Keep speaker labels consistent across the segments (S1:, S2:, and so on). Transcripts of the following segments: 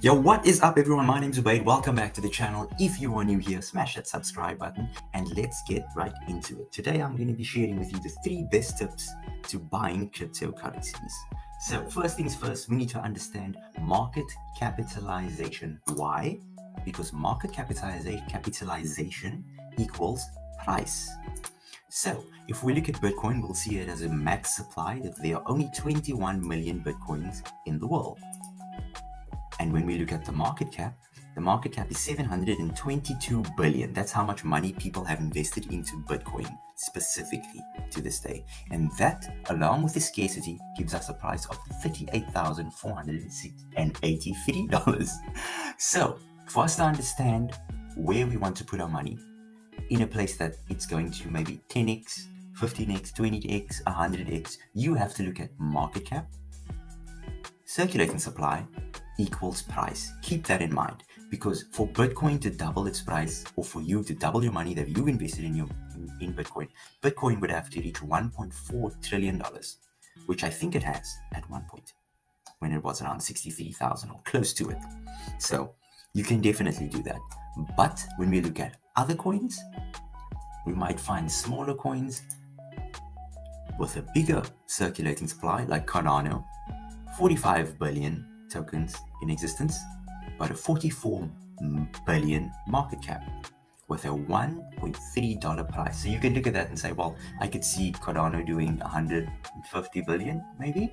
S1: Yo, what is up, everyone? My name is Ubaid. Welcome back to the channel. If you are new here, smash that subscribe button and let's get right into it. Today, I'm going to be sharing with you the three best tips to buying cryptocurrencies. So, first things first, we need to understand market capitalization. Why? Because market capitalization, capitalization equals price. So, if we look at Bitcoin, we'll see it as a max supply that there are only 21 million Bitcoins in the world. And when we look at the market cap, the market cap is 722 billion. That's how much money people have invested into Bitcoin specifically to this day. And that, along with the scarcity, gives us a price of $38,483. So, for us to understand where we want to put our money, in a place that it's going to maybe 10x, 15x, 20x, 100x, you have to look at market cap, circulating supply, equals price. Keep that in mind because for Bitcoin to double its price or for you to double your money that you've invested in your in Bitcoin, Bitcoin would have to reach 1.4 trillion dollars, which I think it has at one point when it was around 63,000 or close to it. So you can definitely do that. But when we look at other coins, we might find smaller coins with a bigger circulating supply like Cardano, 45 billion tokens in existence, but a 44 billion market cap with a $1.3 price. So you can look at that and say, well, I could see Cardano doing 150 billion, maybe,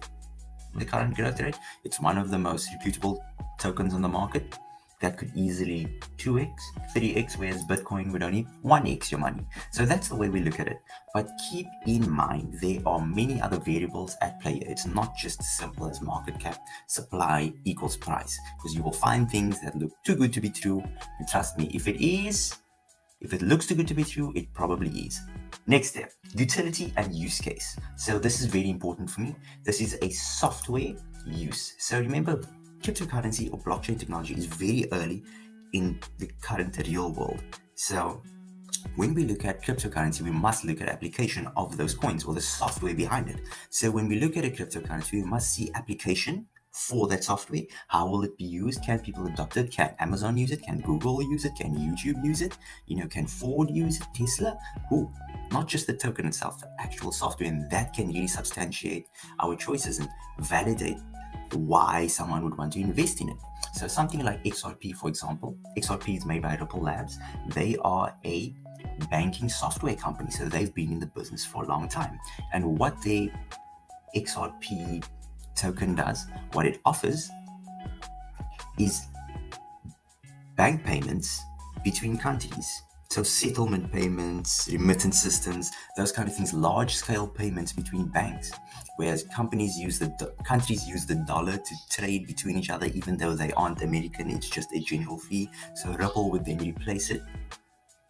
S1: the mm-hmm. current growth rate. It's one of the most reputable tokens on the market that could easily 2x, 3x, whereas Bitcoin would only 1x your money. So that's the way we look at it. But keep in mind, there are many other variables at play. It's not just as simple as market cap, supply equals price, because you will find things that look too good to be true. And trust me, if it is, if it looks too good to be true, it probably is. Next step, utility and use case. So this is very important for me. This is a software use. So remember, cryptocurrency or blockchain technology is very early in the current real world. So when we look at cryptocurrency, we must look at application of those coins or the software behind it. So when we look at a cryptocurrency, we must see application for that software. How will it be used? Can people adopt it? Can Amazon use it? Can Google use it? Can YouTube use it? You know, can Ford use it? Tesla? Not just the token itself, the actual software, and that can really substantiate our choices and validate why someone would want to invest in it. So something like XRP, for example, XRP is made by Ripple Labs. They are a banking software company, so they've been in the business for a long time. And what the XRP token does, what it offers, is bank payments between countries. So settlement payments, remittance systems, those kind of things, large scale payments between banks. Whereas companies use the countries use the dollar to trade between each other, even though they aren't American, it's just a general fee. So Ripple would then replace it.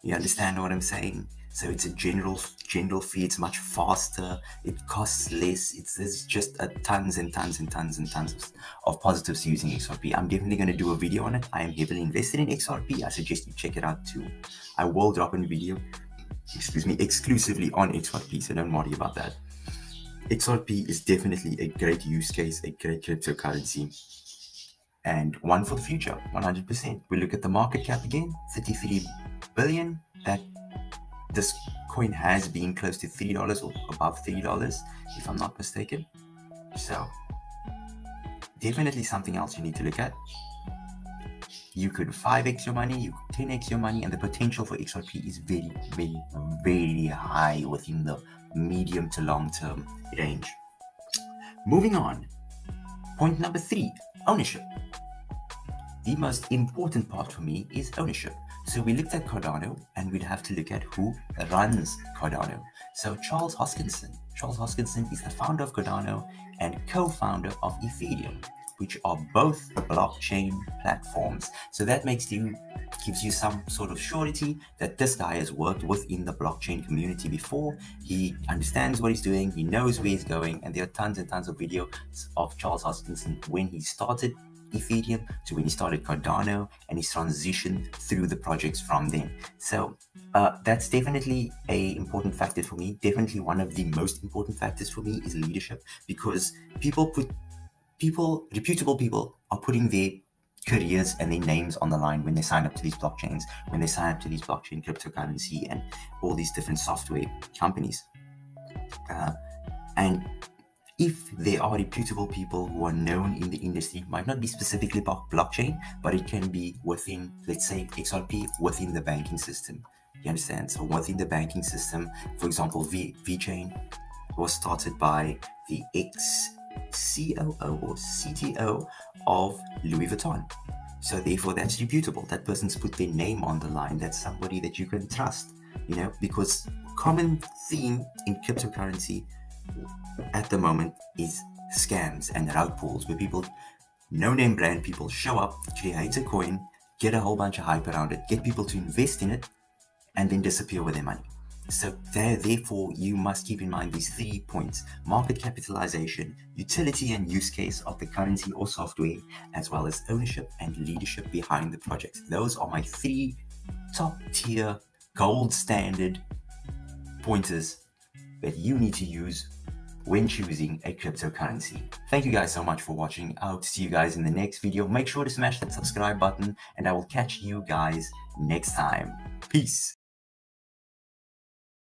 S1: You understand what I'm saying? So it's a general general fee. It's much faster. It costs less. It's there's just a tons and tons and tons and tons of, positives using XRP. I'm definitely going to do a video on it. I am heavily invested in XRP. I suggest you check it out too. I will drop a video, excuse me, exclusively on XRP. So don't worry about that. XRP is definitely a great use case, a great cryptocurrency, and one for the future, 100%. We look at the market cap again, 33 billion. That this coin has been close to $3 or above $3, if I'm not mistaken. So, definitely something else you need to look at. You could 5x your money, you could 10x your money, and the potential for XRP is very, very, very high within the medium to long term range. Moving on, point number three ownership. The most important part for me is ownership. So we looked at Cardano and we'd have to look at who runs Cardano. So Charles Hoskinson. Charles Hoskinson is the founder of Cardano and co-founder of Ethereum, which are both blockchain platforms. So that makes you gives you some sort of surety that this guy has worked within the blockchain community before. He understands what he's doing, he knows where he's going, and there are tons and tons of videos of Charles Hoskinson when he started Ethereum to when he started Cardano and his transition through the projects from then. So uh, that's definitely a important factor for me. Definitely one of the most important factors for me is leadership because people put people reputable people are putting their careers and their names on the line when they sign up to these blockchains, when they sign up to these blockchain cryptocurrency and all these different software companies. Uh, and there are reputable people who are known in the industry, might not be specifically about blockchain, but it can be within, let's say, XRP within the banking system. You understand? So within the banking system, for example, v VeChain was started by the ex COO or CTO of Louis Vuitton. So therefore, that's reputable. That person's put their name on the line. That's somebody that you can trust. You know, because common theme in cryptocurrency at the moment is scams and rug pulls where people, no name brand people, show up, create a coin, get a whole bunch of hype around it, get people to invest in it, and then disappear with their money. So there, therefore, you must keep in mind these three points: market capitalization, utility and use case of the currency or software, as well as ownership and leadership behind the project. Those are my three top tier, gold standard pointers that you need to use when choosing a cryptocurrency. Thank you guys so much for watching. I hope to see you guys in the next video. Make sure to smash that subscribe button and I will catch you guys next time. Peace.